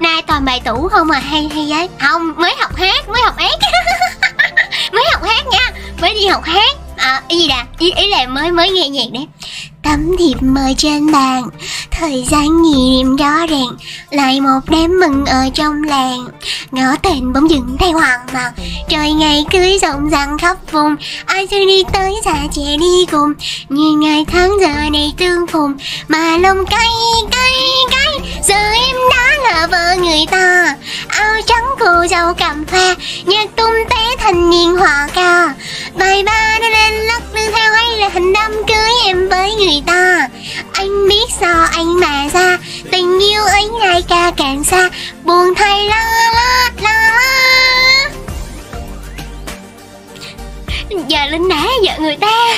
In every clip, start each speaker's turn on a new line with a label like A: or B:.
A: nay toàn bài tủ không à hay hay ấy không mới học hát mới học hát. Mới học hát nha mới đi học hát. À, gì đà? Ý, ý là mới mới nghe nhạc đấy tấm thiệp mời trên bàn thời gian nhịp rõ ràng lại một đêm mừng ở trong làng. Ngõ tên bỗng dừng thay hoàng mà trời ngày cưới rộng ràng khắp vùng. Ai chưa đi tới già trẻ đi cùng như ngày tháng giờ này tương phùng. Mà lòng cay cay cay rơi là vợ người ta. Áo trắng cô dâu cầm pha, nhạc tung té thành niên hòa ca. Bài ba nó lên lắc lư theo hay là hình đám cưới em với người ta. Anh biết sao anh mà ra, tình yêu ấy ngày ca càng xa. Buồn thay la la la. La giờ linh nã vợ người ta.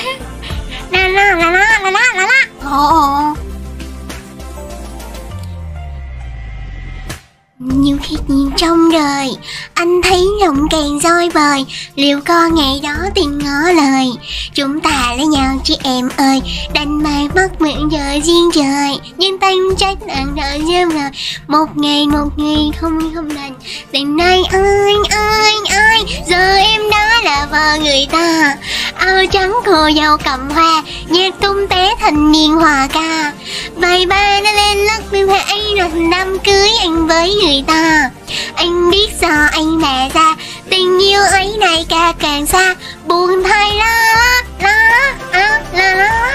A: Nhiều khi nhìn trong đời, anh thấy lòng càng roi bời liệu có ngày đó tình ngỏ lời. Chúng ta lấy nhau chị em ơi, đành mai mất miệng giờ riêng trời. Nhưng tay trách nặng nợ giam rồi một ngày một ngày không không đành. Tình này ơi ơi ơi giờ em đã là vợ người ta. Áo trắng cô dâu cầm hoa nhạc tung té thành niên hòa ca bài ba nó lên lắc bên anh rồi đám cưới anh với người ta. Anh biết sao anh mà ra, tình yêu ấy này càng càng xa. Buồn thay la la la la la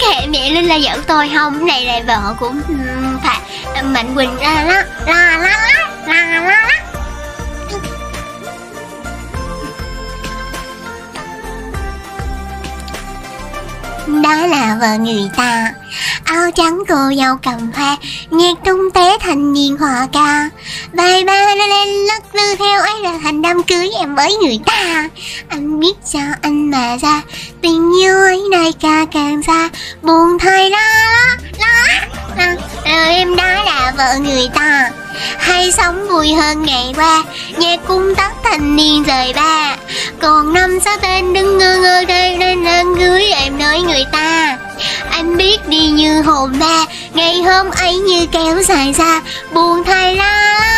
A: kệ mẹ linh là vợ tôi không? Này là vợ của ừ, Phạm mạnh quỳnh, la la la la. Đó là vợ người ta. Áo trắng cô dâu cầm hoa nhạc tung té thành niên hòa ca. Bài ba nó lên lắc lư theo ấy là thành đám cưới em với người ta. Anh biết sao anh mà ra, tình yêu ấy này ca càng xa. Buồn thay la la la Rồi em đã là vợ người ta. Hay sống vui hơn ngày qua, nhạc cung tắt thành niên rời ba. Còn năm sáu tên đứng ngưng đi như hồn ma ngày hôm ấy như kéo dài ra buồn thay la